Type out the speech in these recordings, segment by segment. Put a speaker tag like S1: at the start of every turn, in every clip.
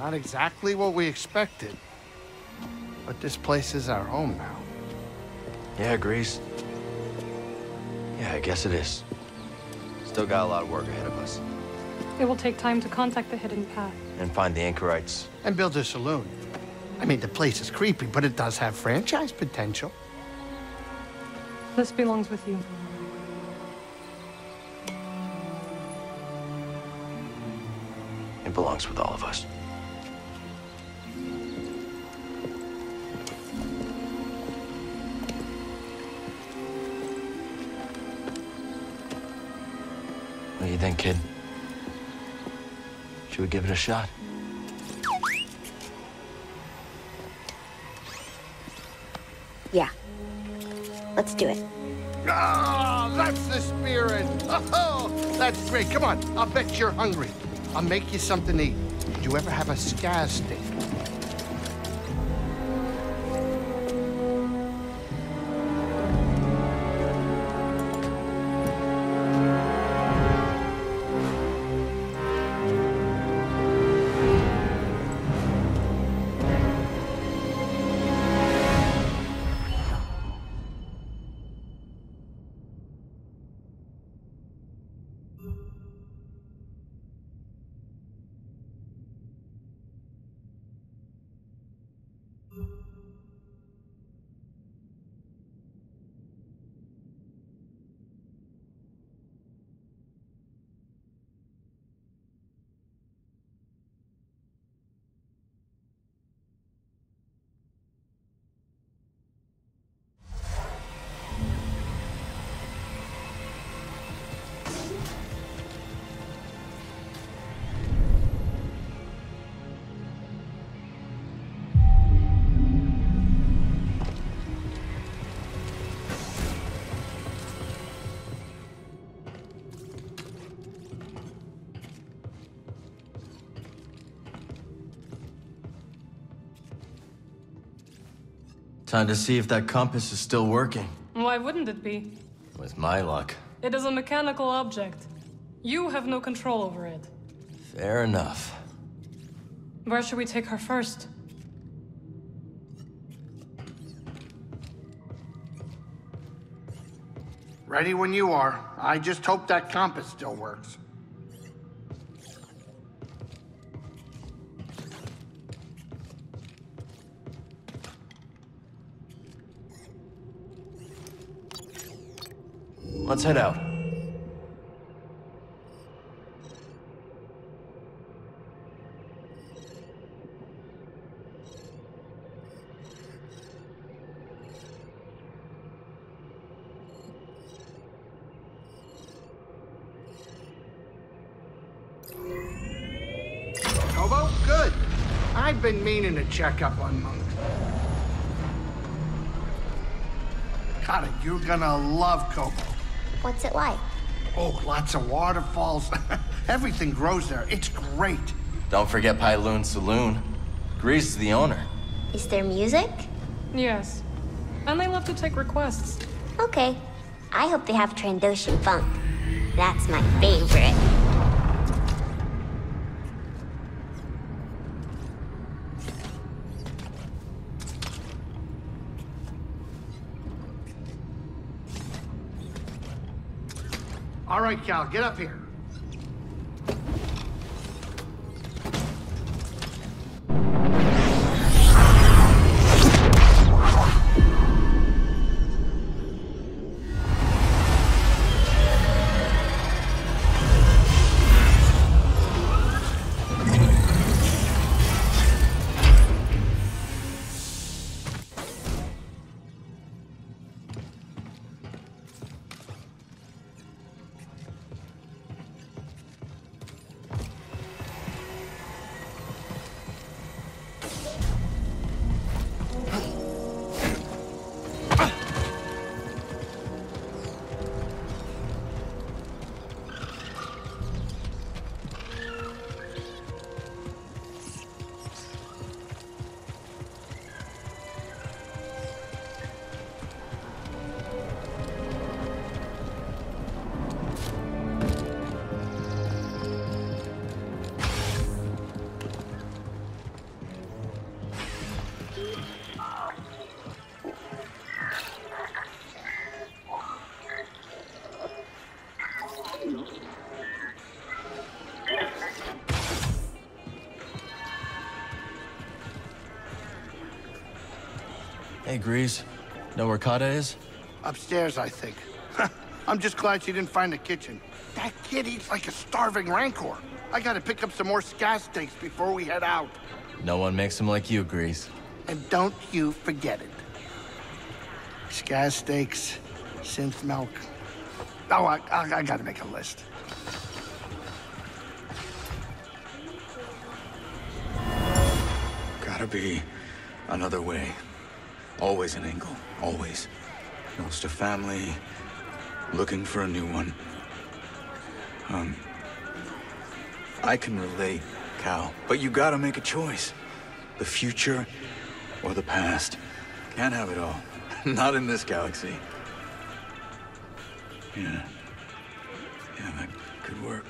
S1: Not exactly what we expected. But this place is our home now.
S2: Yeah, Greez. Yeah, I guess it is. Still got a lot of work ahead of us.
S3: It will take time to contact the hidden path.
S2: And find the anchorites.
S1: And build a saloon. I mean, the place is creepy, but it does have franchise potential.
S3: This belongs with you.
S2: It belongs with all of us. Think, kid? Should we give it a shot?
S4: Yeah. Let's do it.
S1: Ah, that's the spirit. Oh, that's great. Come on, I'll bet you're hungry. I'll make you something to eat. Did you ever have a scaz steak?
S2: Time to see if that compass is still working.
S3: Why wouldn't it be?
S2: With my luck.
S3: It is a mechanical object. You have no control over it.
S2: Fair enough.
S3: Where should we take her first?
S1: Ready when you are. I just hope that compass still works.
S2: Let's head out.
S1: Good. I've been meaning to check up on Monk. God, you're gonna love Koboh.
S4: What's it like?
S1: Oh, lots of waterfalls. Everything grows there. It's great.
S2: Don't forget Pyloon Saloon. Greez is the owner.
S4: Is there music?
S3: Yes. And they love to take requests.
S4: Okay. I hope they have Trandoshan funk. That's my favorite.
S1: All right, Cal, get up here.
S2: Hey, Greez. Know where Kata is?
S1: Upstairs, I think. I'm just glad she didn't find the kitchen. That kid eats like a starving rancor. I gotta pick up some more scaz steaks before we head out.
S2: No one makes them like you, Greez.
S1: And don't you forget it. Scaz steaks, synth milk. Oh, I, I, I gotta make a list.
S5: Gotta be another way. Always an angle, always. Lost a family, looking for a new one. Um, I can relate, Cal, but you gotta make a choice. The future or the past. Can't have it all. Not in this galaxy. Yeah. Yeah, that could work.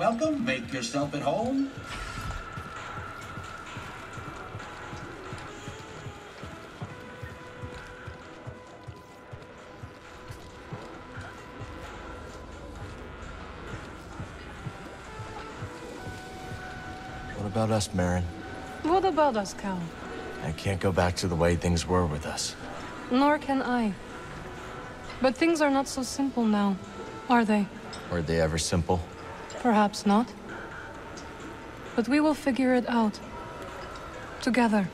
S6: Welcome, welcome. Make yourself at home.
S2: What about us, Merrin?
S3: What about us, Cal?
S2: I can't go back to the way things were with us.
S3: Nor can I. But things are not so simple now, are they?
S2: Were they ever simple?
S3: Perhaps not. But we will figure it out. Together.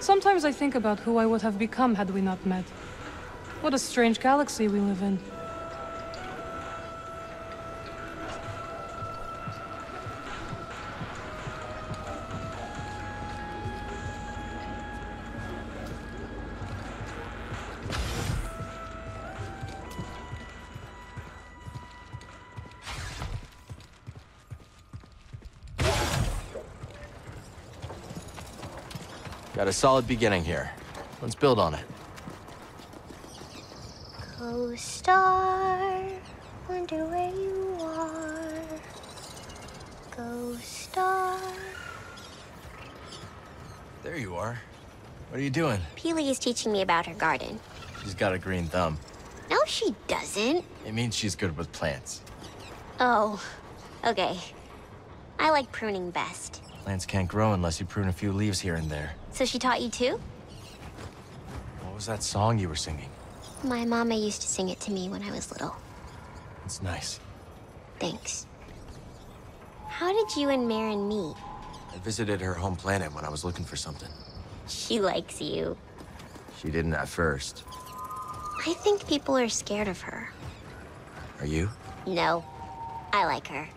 S3: Sometimes I think about who I would have become had we not met. What a strange galaxy we live in.
S2: Got a solid beginning here. Let's build on it.
S4: Co-star, wonder where you are. Co-star.
S2: There you are. What are you doing?
S4: Peely is teaching me about her garden.
S2: She's got a green thumb.
S4: No, she doesn't.
S2: It means she's good with plants.
S4: Oh, okay. I like pruning best.
S2: Plants can't grow unless you prune a few leaves here and there.
S4: So she taught you too?
S2: What was that song you were singing?
S4: My mama used to sing it to me when I was little.
S2: It's nice.
S4: Thanks. How did you and Merrin meet?
S2: I visited her home planet when I was looking for something.
S4: She likes you.
S2: She didn't at first.
S4: I think people are scared of her.
S2: Are you?
S4: No, I like her.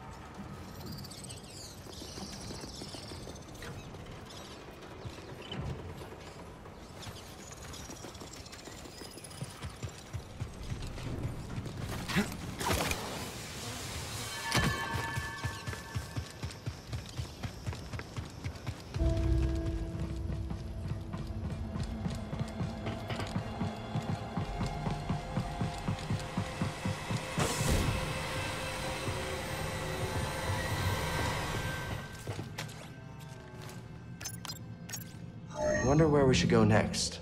S2: Wonder where we should go next.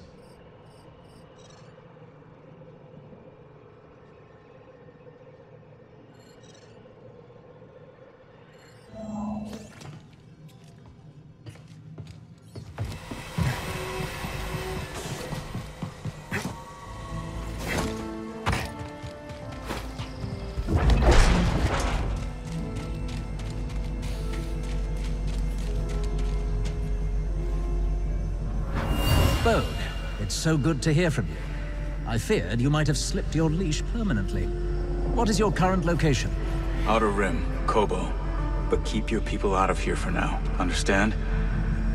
S7: Bode, it's so good to hear from you. I feared you might have slipped your leash permanently. What is your current location?
S5: Outer Rim, Koboh. But keep your people out of here for now, understand?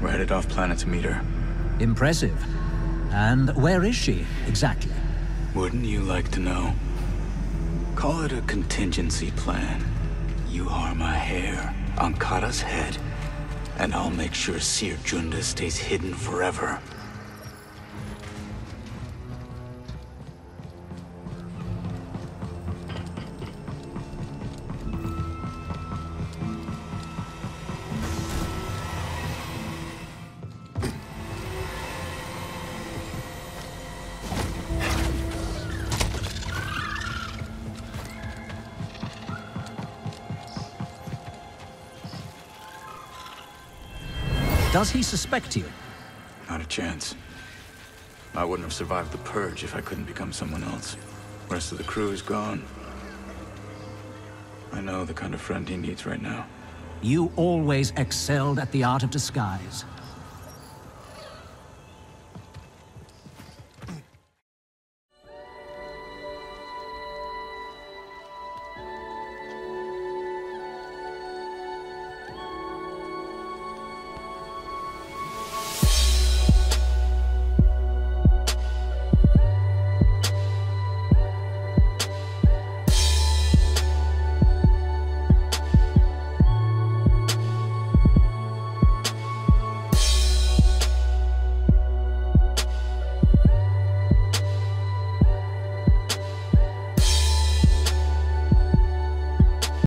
S5: We're headed off planet to meet her.
S7: Impressive. And where is she, exactly?
S5: Wouldn't you like to know? Call it a contingency plan. You harm a hair on Kata's head, and I'll make sure Sir Junda stays hidden forever.
S7: Does he suspect you?
S5: Not a chance. I wouldn't have survived the purge if I couldn't become someone else. Rest of the crew is gone. I know the kind of friend he needs right now.
S7: You always excelled at the art of disguise.